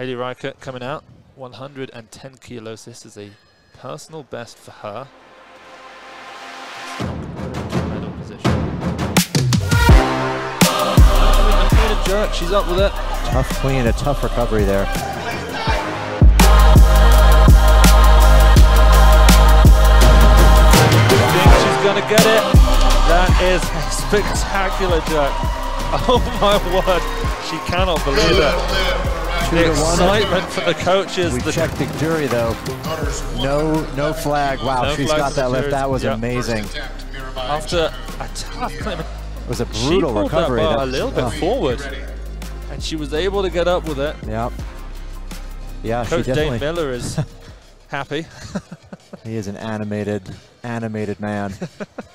Hayley Reichardt coming out, 110 kilos. This is a personal best for her. Medal position. Clean jerk, she's up with it. Tough clean, a tough recovery there. think she's going to get it. That is a spectacular jerk. Oh my word, she cannot believe it. The excitement for the coaches. We the checked the jury though. No, no flag. Wow, No she's got that lift. That was Yep. amazing. after a tough climb. It was a brutal pulled recovery. that bar That- a little bit oh, forward, and she was able to get up with it. yeah. Yeah, Coach she definitely. Miller is happy. He is an animated, animated man.